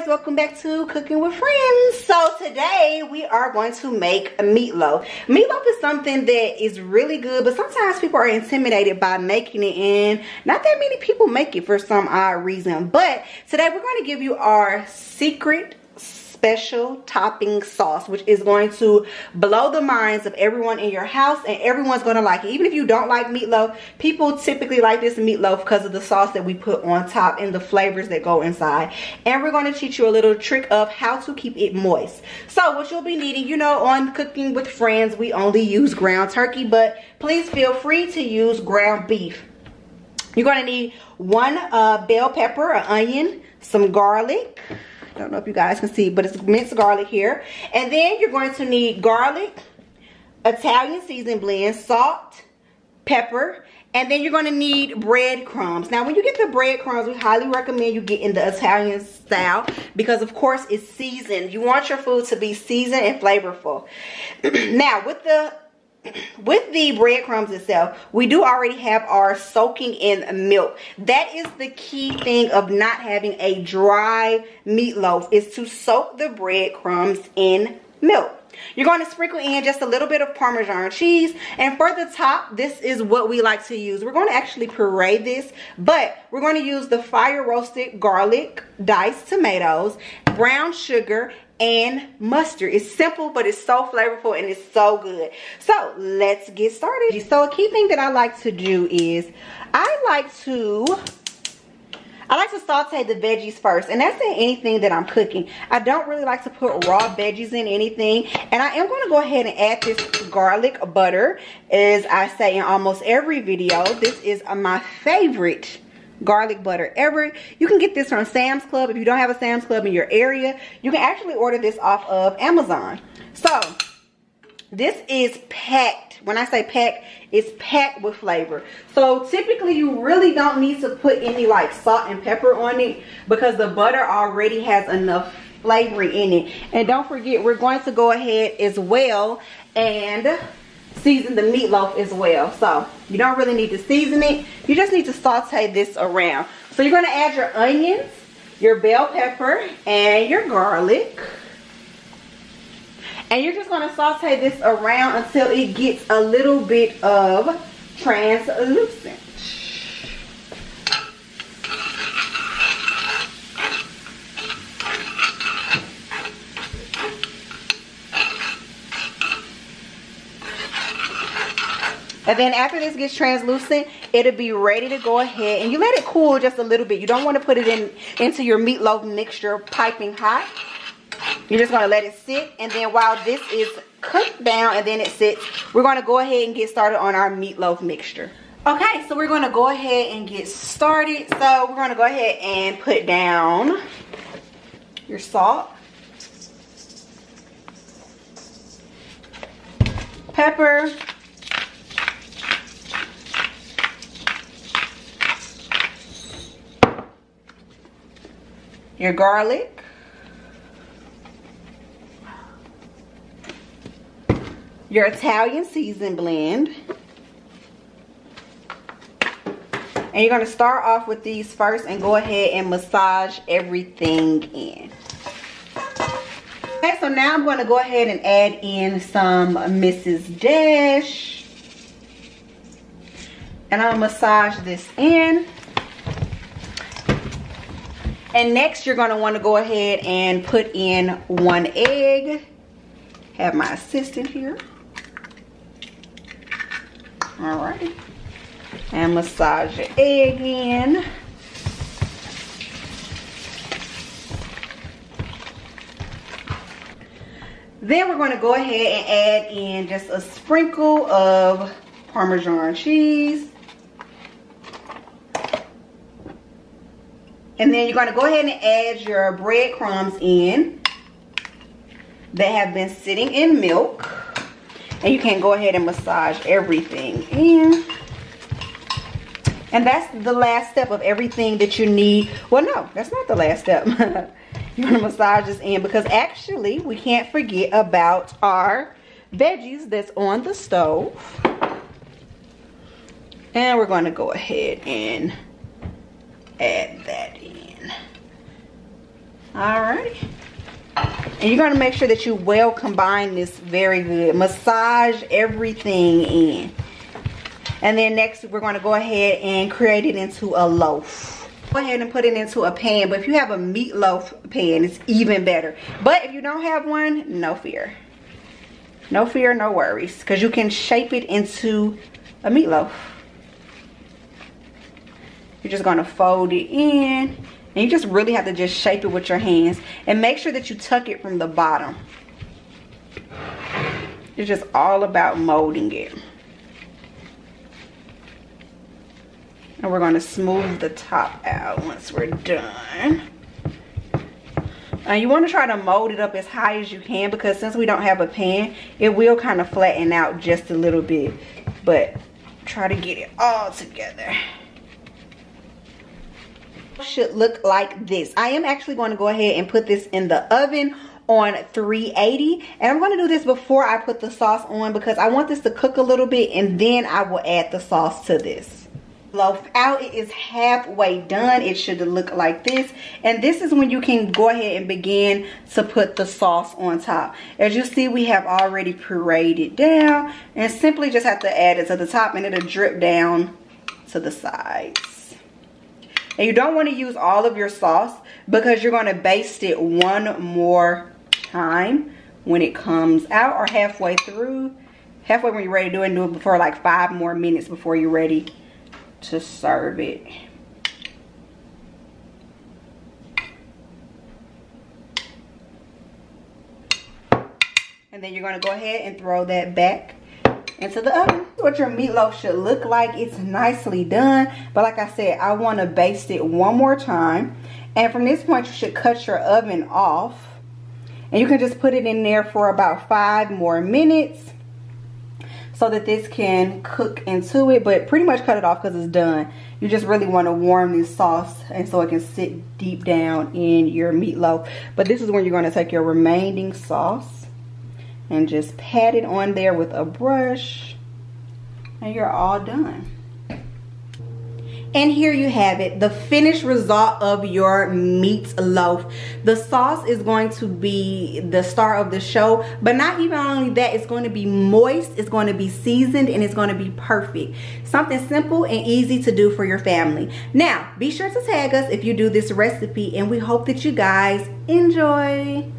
guys welcome back to cooking with friends. So today we are going to make a meatloaf. Meatloaf is something that is really good but sometimes people are intimidated by making it and not that many people make it for some odd reason. But today we're going to give you our secret special topping sauce which is going to blow the minds of everyone in your house and everyone's going to like it. Even if you don't like meatloaf people typically like this meatloaf because of the sauce that we put on top and the flavors that go inside. And we're going to teach you a little trick of how to keep it moist. So what you'll be needing you know on cooking with friends we only use ground turkey but please feel free to use ground beef. You're going to need one uh, bell pepper, an onion, some garlic, don't know if you guys can see, but it's minced garlic here. And then you're going to need garlic, Italian season blend, salt, pepper, and then you're going to need breadcrumbs. Now, when you get the breadcrumbs, we highly recommend you get in the Italian style because, of course, it's seasoned. You want your food to be seasoned and flavorful. now, with the with the breadcrumbs itself, we do already have our soaking in milk. That is the key thing of not having a dry meatloaf is to soak the breadcrumbs in milk. You're going to sprinkle in just a little bit of Parmesan cheese. And for the top, this is what we like to use. We're going to actually puree this, but we're going to use the fire roasted garlic, diced tomatoes, brown sugar, and mustard. It's simple, but it's so flavorful and it's so good. So let's get started. So a key thing that I like to do is I like to I like to saute the veggies first, and that's in anything that I'm cooking. I don't really like to put raw veggies in anything, and I am going to go ahead and add this garlic butter, as I say in almost every video. This is my favorite garlic butter ever. You can get this from Sam's Club. If you don't have a Sam's Club in your area, you can actually order this off of Amazon. So, this is packed. When I say packed, it's packed with flavor. So typically you really don't need to put any like salt and pepper on it because the butter already has enough flavoring in it. And don't forget, we're going to go ahead as well and season the meatloaf as well. So you don't really need to season it. You just need to saute this around. So you're going to add your onions, your bell pepper, and your garlic. And you're just going to saute this around until it gets a little bit of translucent. And then after this gets translucent, it'll be ready to go ahead. And you let it cool just a little bit. You don't want to put it in into your meatloaf mixture piping hot. You're just going to let it sit. And then while this is cooked down and then it sits, we're going to go ahead and get started on our meatloaf mixture. Okay, so we're going to go ahead and get started. So we're going to go ahead and put down your salt. Pepper. your garlic, your Italian season blend, and you're going to start off with these first and go ahead and massage everything in. Okay, so now I'm going to go ahead and add in some Mrs. Dash. And I'll massage this in. And next you're gonna wanna go ahead and put in one egg. Have my assistant here. All right. And massage your egg in. Then we're going to go ahead and add in just a sprinkle of Parmesan cheese. And then you're going to go ahead and add your breadcrumbs in that have been sitting in milk. And you can go ahead and massage everything in. And that's the last step of everything that you need. Well, no, that's not the last step. you want to massage this in because actually we can't forget about our veggies that's on the stove. And we're going to go ahead and add that in. All right. And you're gonna make sure that you well combine this very good. Massage everything in. And then next we're gonna go ahead and create it into a loaf. Go ahead and put it into a pan but if you have a meatloaf pan it's even better. But if you don't have one no fear. No fear no worries because you can shape it into a meatloaf. You're just gonna fold it in and you just really have to just shape it with your hands and make sure that you tuck it from the bottom it's just all about molding it And we're going to smooth the top out once we're done. And you want to try to mold it up as high as you can because since we don't have a pan, it will kind of flatten out just a little bit. But try to get it all together. Should look like this. I am actually going to go ahead and put this in the oven on 380 and I'm going to do this before I put the sauce on because I want this to cook a little bit and then I will add the sauce to this. Loaf out. It is halfway done. It should look like this. And this is when you can go ahead and begin to put the sauce on top. As you see we have already pureed it down and simply just have to add it to the top and it'll drip down to the sides and you don't want to use all of your sauce because you're going to baste it one more time when it comes out or halfway through halfway when you're ready to do it do it for like five more minutes before you're ready to serve it. And then you're going to go ahead and throw that back into the oven. What your meatloaf should look like. It's nicely done. But like I said, I want to baste it one more time. And from this point, you should cut your oven off. And you can just put it in there for about five more minutes so that this can cook into it but pretty much cut it off because it's done you just really want to warm this sauce and so it can sit deep down in your meatloaf but this is when you're going to take your remaining sauce and just pat it on there with a brush and you're all done and here you have it, the finished result of your meat loaf. The sauce is going to be the star of the show, but not even only that, it's going to be moist, it's going to be seasoned, and it's going to be perfect. Something simple and easy to do for your family. Now, be sure to tag us if you do this recipe, and we hope that you guys enjoy.